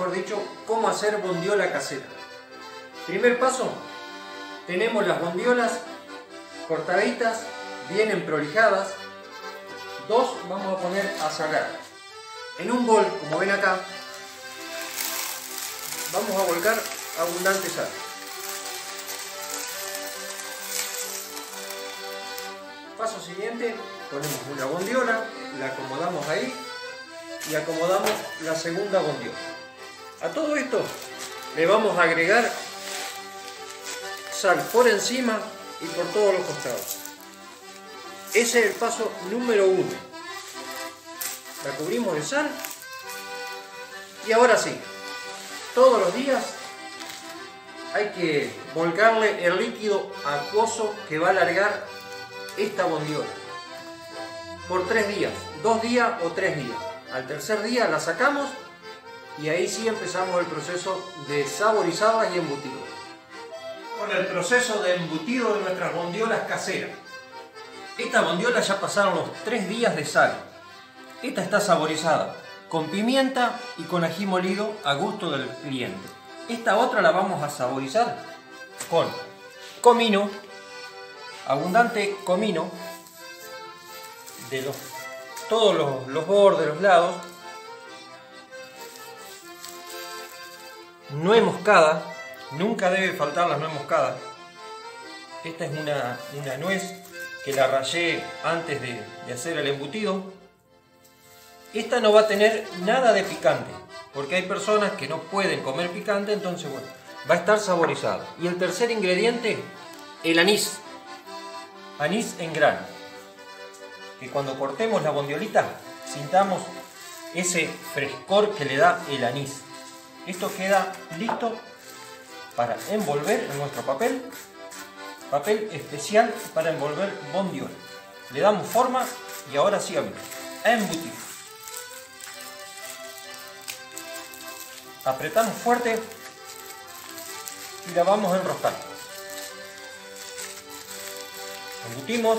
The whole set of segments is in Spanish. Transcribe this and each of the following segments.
mejor dicho, cómo hacer bondiola casera. Primer paso, tenemos las bondiolas cortaditas, bien prolijadas. Dos vamos a poner a salar. En un bol, como ven acá, vamos a volcar abundante sal. Paso siguiente, ponemos una bondiola, la acomodamos ahí y acomodamos la segunda bondiola. A todo esto le vamos a agregar sal por encima y por todos los costados. Ese es el paso número uno. La cubrimos de sal y ahora sí, todos los días hay que volcarle el líquido acuoso que va a alargar esta bondiola por tres días, dos días o tres días. Al tercer día la sacamos y ahí sí empezamos el proceso de saborizarlas y embutido. Con el proceso de embutido de nuestras bondiolas caseras. Estas bondiolas ya pasaron los tres días de sal. Esta está saborizada con pimienta y con ají molido a gusto del cliente. Esta otra la vamos a saborizar con comino, abundante comino de los, todos los, los bordes, los lados, nuez moscada, nunca debe faltar la nuez moscada. Esta es una, una nuez que la rayé antes de, de hacer el embutido. Esta no va a tener nada de picante, porque hay personas que no pueden comer picante, entonces bueno, va a estar saborizado. Y el tercer ingrediente, el anís. Anís en grano. Que cuando cortemos la bondiolita, sintamos ese frescor que le da el anís. Esto queda listo para envolver en nuestro papel. Papel especial para envolver bondiola. Le damos forma y ahora sí amigos, a embutir. Apretamos fuerte y la vamos a enroscar. Embutimos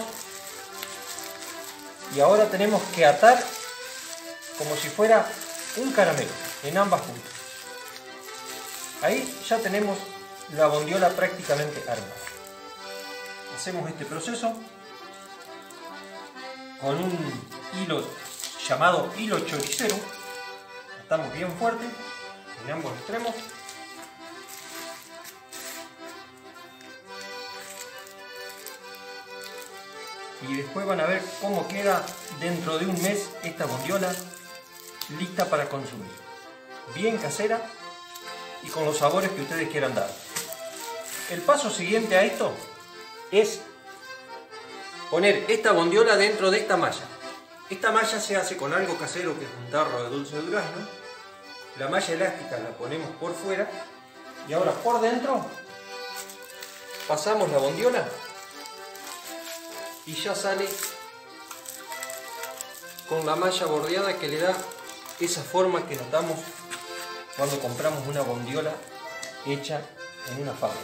y ahora tenemos que atar como si fuera un caramelo en ambas puntas. Ahí ya tenemos la bondiola prácticamente armada. Hacemos este proceso con un hilo llamado hilo choricero. Atamos bien fuerte en ambos extremos. Y después van a ver cómo queda dentro de un mes esta bondiola lista para consumir. Bien casera y con los sabores que ustedes quieran dar. El paso siguiente a esto es poner esta bondiola dentro de esta malla. Esta malla se hace con algo casero que es un tarro de dulce de durazno. La malla elástica la ponemos por fuera y ahora por dentro pasamos la bondiola y ya sale con la malla bordeada que le da esa forma que nos damos cuando compramos una bondiola hecha en una fábrica.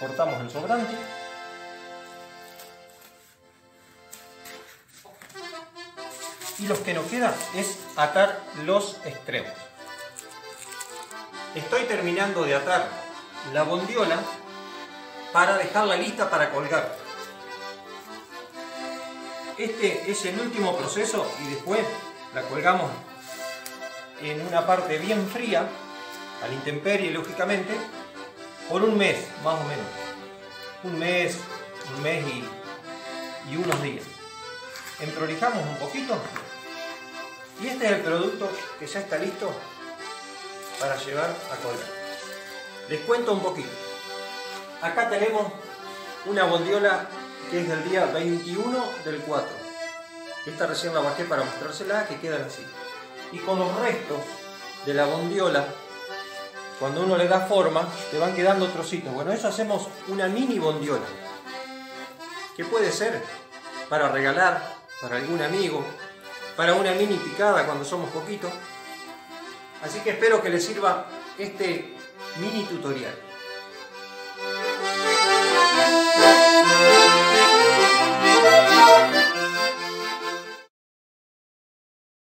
Cortamos el sobrante. Y lo que nos queda es atar los extremos. Estoy terminando de atar la bondiola para dejarla lista para colgar. Este es el último proceso y después la colgamos en una parte bien fría, a la intemperie lógicamente, por un mes más o menos. Un mes, un mes y, y unos días. Emprolijamos un poquito y este es el producto que ya está listo para llevar a colgar. Les cuento un poquito. Acá tenemos una bondiola que es del día 21 del 4. Esta recién la bajé para mostrársela, que quedan así. Y con los restos de la bondiola, cuando uno le da forma, te van quedando trocitos. Bueno, eso hacemos una mini bondiola. Que puede ser para regalar, para algún amigo, para una mini picada cuando somos poquitos. Así que espero que les sirva este mini tutorial.